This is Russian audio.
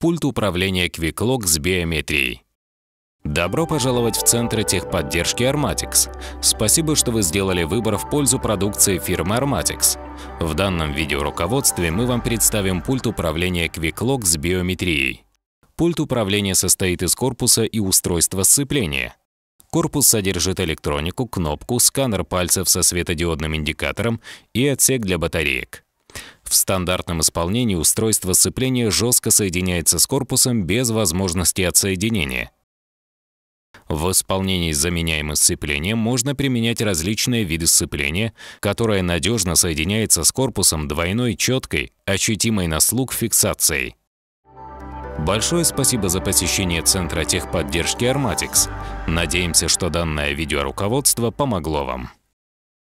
Пульт управления QuickLock с биометрией. Добро пожаловать в Центр техподдержки Armatix. Спасибо, что вы сделали выбор в пользу продукции фирмы Armatix. В данном видеоруководстве мы вам представим пульт управления QuickLock с биометрией. Пульт управления состоит из корпуса и устройства сцепления. Корпус содержит электронику, кнопку, сканер пальцев со светодиодным индикатором и отсек для батареек. В стандартном исполнении устройство сцепления жестко соединяется с корпусом без возможности отсоединения. В исполнении с заменяемым сцеплением можно применять различные виды сцепления, которое надежно соединяется с корпусом двойной четкой, ощутимой на слух фиксацией. Большое спасибо за посещение Центра техподдержки Armatix. Надеемся, что данное видеоруководство помогло вам.